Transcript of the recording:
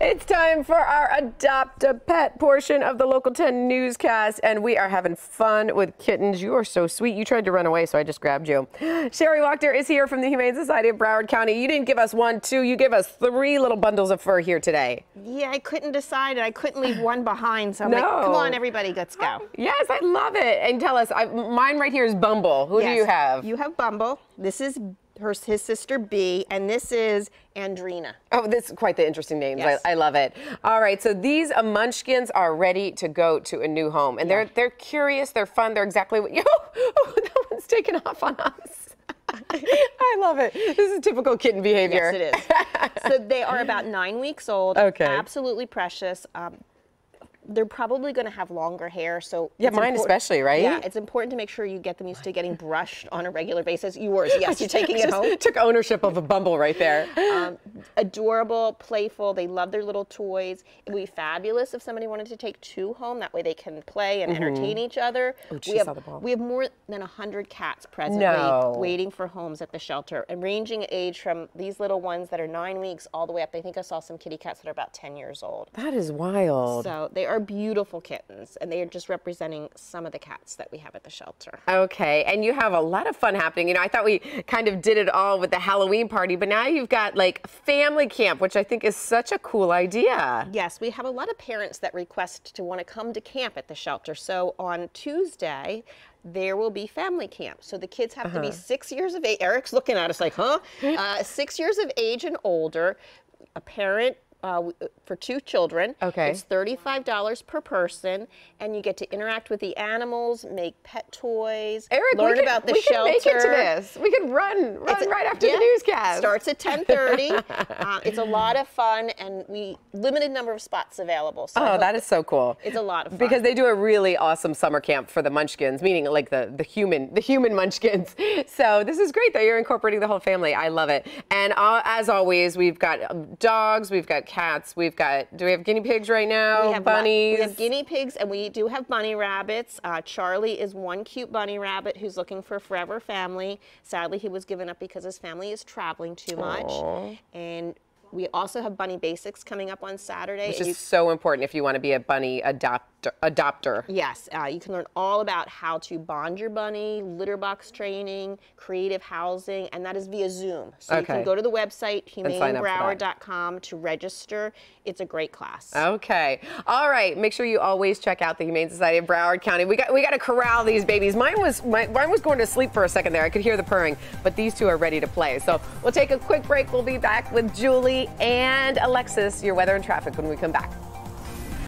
It's time for our Adopt a Pet portion of the Local 10 newscast, and we are having fun with kittens. You are so sweet. You tried to run away, so I just grabbed you. Sherry Wachter is here from the Humane Society of Broward County. You didn't give us one, two, you gave us three little bundles of fur here today. Yeah, I couldn't decide, and I couldn't leave one behind, so I'm No. like, come on, everybody, let's go. Yes, I love it. And tell us, I, mine right here is Bumble. Who do you have? You have Bumble. This is her, his sister B, and this is Andrina. Oh, this is quite the interesting names. Yes. I, I love it. All right, so these uh, munchkins are ready to go to a new home, and they're they're curious, they're fun, they're exactly what you. Oh, that one's taken off on us. I love it. This is typical kitten behavior. Yes, it is. so they are about nine weeks old. Okay. Absolutely precious. Um, they're probably going to have longer hair, so Yeah, mine especially, right? Yeah, it's important to make sure you get them used to getting brushed on a regular basis. Yours, yes, you're taking it home. Took ownership of a Bumble right there. Um, adorable, playful. They love their little toys. It would be fabulous if somebody wanted to take two home. That way they can play and entertain each other. Mm-hmm. we have saw the ball. we have more than hundred cats presently No. waiting for homes at the shelter, and ranging age from these little ones that are nine weeks all the way up. I think I saw some kitty cats that are about ten years old. that is wild. So they are beautiful kittens, and they are just representing some of the cats that we have at the shelter. Okay, and you have a lot of fun happening. You know, I thought we kind of did it all with the Halloween party, but now you've got like family camp, which I think is such a cool idea. Yes, we have a lot of parents that request to want to come to camp at the shelter. So on Tuesday, there will be family camp. So the kids have to Uh-huh. be six years of age. Eric's looking at us like, huh? Uh, six years of age and older. A parent. Uh, for two children. Okay. It's $35 per person, and you get to interact with the animals, make pet toys, Eric, learn we could, about the we shelter. Could make it to this. We could run, run It's- right after yeah, the newscast. It starts at 10:30. uh, it's a lot of fun, and we limited number of spots available. So Oh, that is so cool. It's a lot of fun. Because they do a really awesome summer camp for the munchkins, meaning like the, the human the human munchkins. So this is great that you're incorporating the whole family. I love it. And uh, as always, we've got um, dogs, we've got cats, we've got do we have guinea pigs right now? we have bunnies. We have guinea pigs, and we do have bunny rabbits. Uh, Charlie is one cute bunny rabbit who's looking for a forever family. Sadly, he was given up because his family is traveling too much. And we also have bunny basics coming up on Saturday. which is you- so important if you want to be a bunny adopter. Adopter. Yes, uh, you can learn all about how to bond your bunny, litter box training, creative housing, and that is via Zoom. So you can go to the website sign up for that. humanebroward.com to register. It's a great class. Okay. All right. Make sure you always check out the Humane Society of Broward County. We got we got to corral these babies. Mine was my, mine was going to sleep for a second there. I could hear the purring, but these two are ready to play. So we'll take a quick break. We'll be back with Julie and Alexis. Your weather and traffic when we come back.